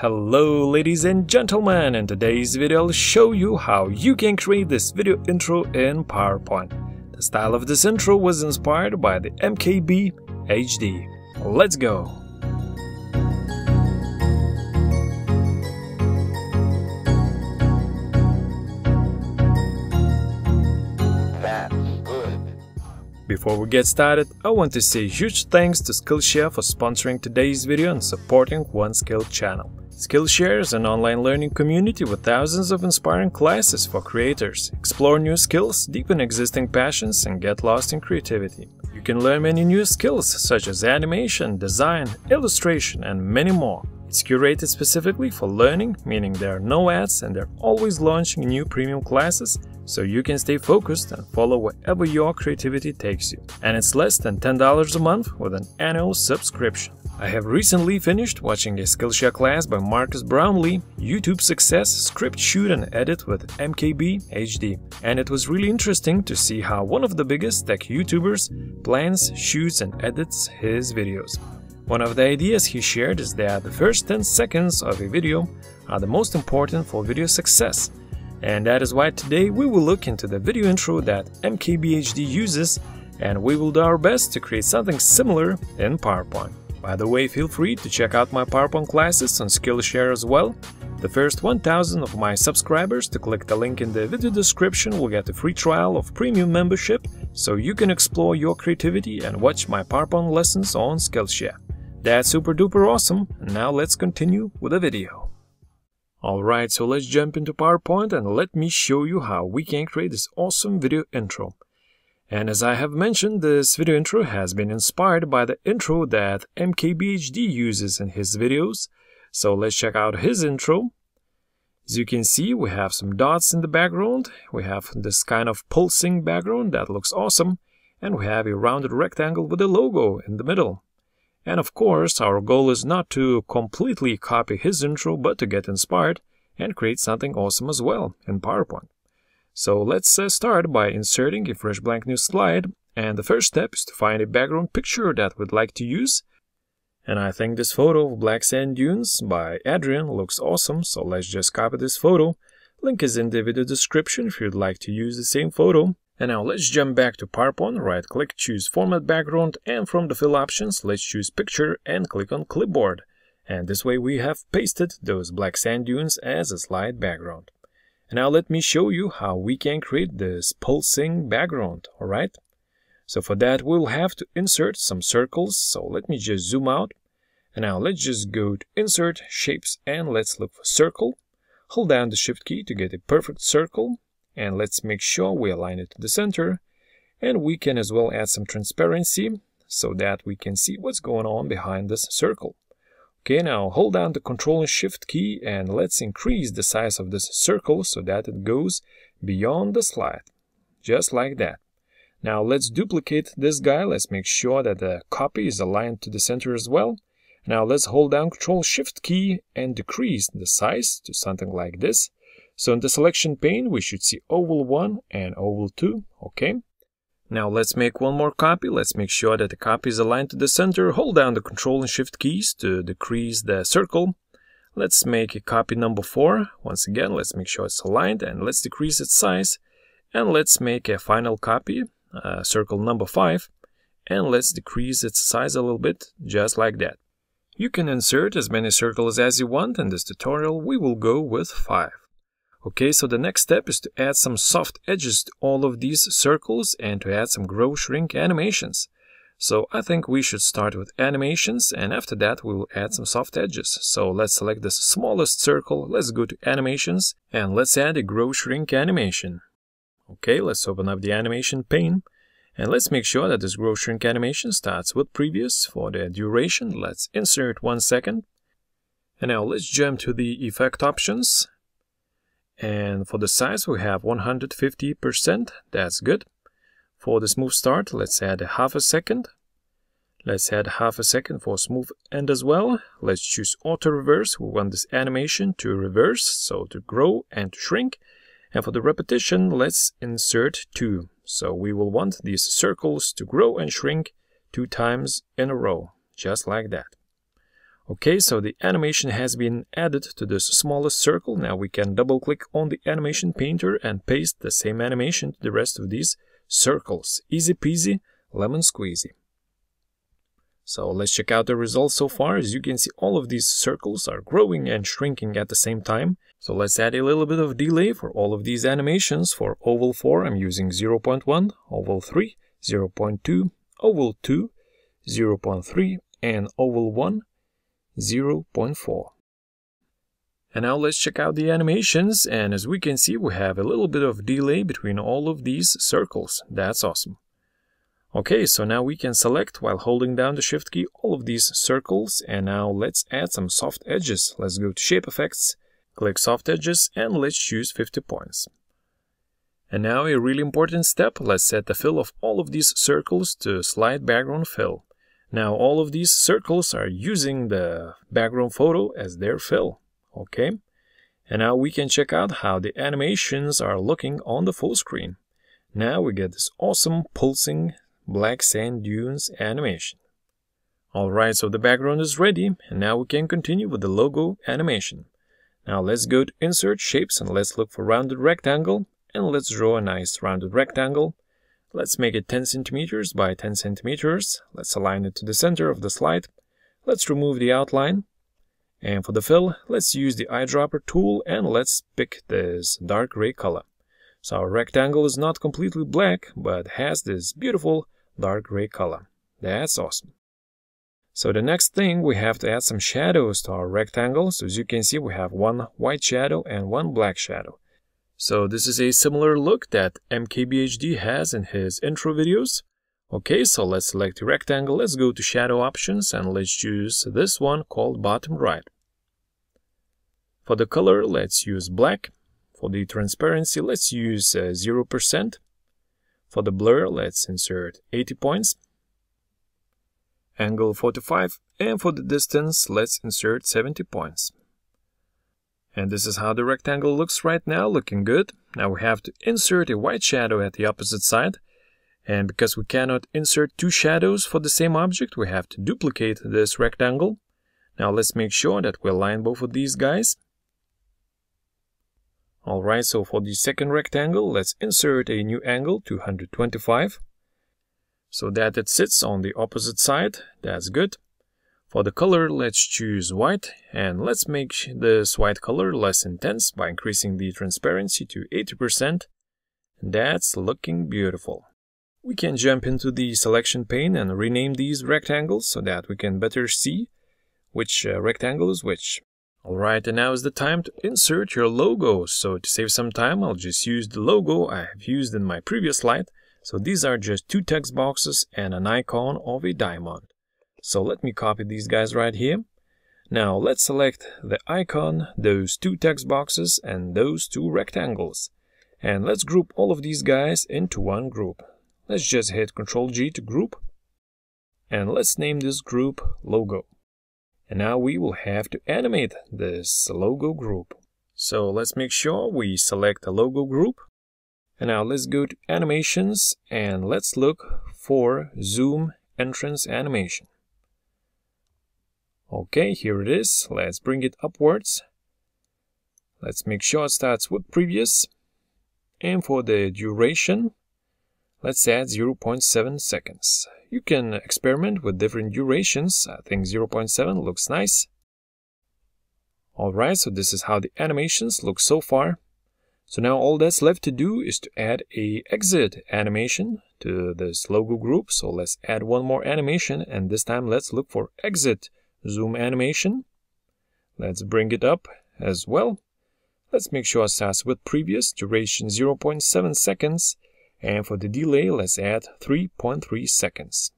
Hello ladies and gentlemen, in today's video I'll show you how you can create this video intro in PowerPoint. The style of this intro was inspired by the MKB HD. Let's go! Before we get started, I want to say huge thanks to Skillshare for sponsoring today's video and supporting One Skill channel. Skillshare is an online learning community with thousands of inspiring classes for creators. Explore new skills, deepen existing passions, and get lost in creativity. You can learn many new skills such as animation, design, illustration, and many more. It's curated specifically for learning, meaning there are no ads and they're always launching new premium classes so you can stay focused and follow wherever your creativity takes you. And it's less than $10 a month with an annual subscription. I have recently finished watching a Skillshare class by Marques Brownlee, YouTube Success, Script Shoot and Edit with MKB HD. And it was really interesting to see how one of the biggest tech YouTubers plans, shoots and edits his videos. One of the ideas he shared is that the first 10 seconds of a video are the most important for video success and that is why today we will look into the video intro that MKBHD uses and we will do our best to create something similar in PowerPoint. By the way, feel free to check out my PowerPoint classes on Skillshare as well. The first 1000 of my subscribers to click the link in the video description will get a free trial of premium membership so you can explore your creativity and watch my PowerPoint lessons on Skillshare. That's super duper awesome, now let's continue with the video. Alright, so let's jump into PowerPoint and let me show you how we can create this awesome video intro. And as I have mentioned, this video intro has been inspired by the intro that MKBHD uses in his videos. So let's check out his intro. As you can see, we have some dots in the background. We have this kind of pulsing background that looks awesome. And we have a rounded rectangle with a logo in the middle. And of course, our goal is not to completely copy his intro, but to get inspired and create something awesome as well in PowerPoint. So let's uh, start by inserting a fresh blank new slide. And the first step is to find a background picture that we'd like to use. And I think this photo of black sand dunes by Adrian looks awesome, so let's just copy this photo. Link is in the video description if you'd like to use the same photo. And now let's jump back to PowerPoint, right click, choose Format Background, and from the Fill options, let's choose Picture and click on Clipboard. And this way we have pasted those black sand dunes as a slide background. And now let me show you how we can create this pulsing background, alright? So for that we'll have to insert some circles, so let me just zoom out. And now let's just go to Insert, Shapes, and let's look for Circle. Hold down the Shift key to get a perfect circle, and let's make sure we align it to the center and we can as well add some transparency so that we can see what's going on behind this circle. Okay, now hold down the Control and Shift key and let's increase the size of this circle so that it goes beyond the slide, just like that. Now let's duplicate this guy, let's make sure that the copy is aligned to the center as well. Now let's hold down Control Shift key and decrease the size to something like this. So in the selection pane, we should see oval 1 and oval 2, okay? Now let's make one more copy. Let's make sure that the copy is aligned to the center. Hold down the Control and Shift keys to decrease the circle. Let's make a copy number 4. Once again, let's make sure it's aligned and let's decrease its size. And let's make a final copy, uh, circle number 5. And let's decrease its size a little bit, just like that. You can insert as many circles as you want. In this tutorial, we will go with 5. Okay, so the next step is to add some soft edges to all of these circles and to add some grow shrink animations. So I think we should start with animations and after that we will add some soft edges. So let's select the smallest circle, let's go to animations and let's add a grow shrink animation. Okay, let's open up the animation pane and let's make sure that this grow shrink animation starts with previous for the duration. Let's insert one second. And now let's jump to the effect options and for the size, we have 150%. That's good. For the smooth start, let's add a half a second. Let's add half a second for smooth end as well. Let's choose auto reverse. We want this animation to reverse, so to grow and to shrink. And for the repetition, let's insert 2. So we will want these circles to grow and shrink two times in a row, just like that. Okay, so the animation has been added to this smallest circle. Now we can double click on the animation painter and paste the same animation to the rest of these circles. Easy peasy, lemon squeezy. So let's check out the results so far. As you can see, all of these circles are growing and shrinking at the same time. So let's add a little bit of delay for all of these animations. For oval 4, I'm using 0.1, oval 3, 0.2, oval 2, 0.3, and oval 1, 0.4. And now let's check out the animations, and as we can see, we have a little bit of delay between all of these circles. That's awesome. Okay, so now we can select while holding down the shift key all of these circles and now let's add some soft edges. Let's go to shape effects, click soft edges and let's choose 50 points. And now a really important step, let's set the fill of all of these circles to slide background fill. Now all of these circles are using the background photo as their fill, okay? And now we can check out how the animations are looking on the full screen. Now we get this awesome pulsing black sand dunes animation. Alright, so the background is ready, and now we can continue with the logo animation. Now let's go to Insert Shapes and let's look for Rounded Rectangle, and let's draw a nice rounded rectangle. Let's make it 10 centimeters by 10 centimeters. Let's align it to the center of the slide. Let's remove the outline. And for the fill, let's use the eyedropper tool and let's pick this dark gray color. So our rectangle is not completely black, but has this beautiful dark gray color. That's awesome. So the next thing, we have to add some shadows to our rectangle. So as you can see, we have one white shadow and one black shadow. So this is a similar look that MKBHD has in his intro videos. Okay, so let's select rectangle. Let's go to shadow options and let's choose this one called bottom right. For the color, let's use black. For the transparency, let's use uh, 0%. For the blur, let's insert 80 points, angle 45, and for the distance, let's insert 70 points. And this is how the rectangle looks right now, looking good. Now we have to insert a white shadow at the opposite side. And because we cannot insert two shadows for the same object, we have to duplicate this rectangle. Now let's make sure that we align both of these guys. Alright, so for the second rectangle, let's insert a new angle, 225, so that it sits on the opposite side. That's good. For the color, let's choose white, and let's make this white color less intense by increasing the transparency to 80%. That's looking beautiful. We can jump into the selection pane and rename these rectangles so that we can better see which uh, rectangle is which. Alright, and now is the time to insert your logo. So to save some time, I'll just use the logo I have used in my previous slide. So these are just two text boxes and an icon of a diamond. So let me copy these guys right here. Now let's select the icon, those two text boxes, and those two rectangles. And let's group all of these guys into one group. Let's just hit Ctrl G to group. And let's name this group logo. And now we will have to animate this logo group. So let's make sure we select the logo group. And now let's go to animations and let's look for zoom entrance animation. Okay, here it is. Let's bring it upwards. Let's make sure it starts with previous. And for the duration, let's add 0.7 seconds. You can experiment with different durations. I think 0.7 looks nice. Alright, so this is how the animations look so far. So now all that's left to do is to add a exit animation to this logo group. So let's add one more animation and this time let's look for exit zoom animation. Let's bring it up as well. Let's make sure starts with previous duration 0.7 seconds and for the delay, let's add 3.3 seconds.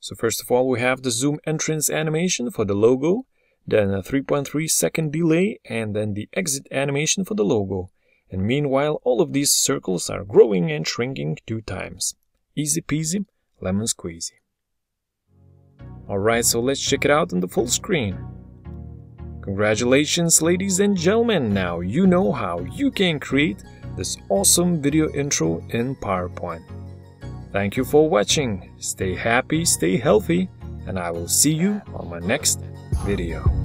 So first of all, we have the zoom entrance animation for the logo, then a 3.3 second delay, and then the exit animation for the logo. And meanwhile, all of these circles are growing and shrinking two times. Easy peasy, lemon squeezy. Alright, so let's check it out on the full screen. Congratulations, ladies and gentlemen, now you know how you can create this awesome video intro in PowerPoint. Thank you for watching. Stay happy, stay healthy, and I will see you on my next video.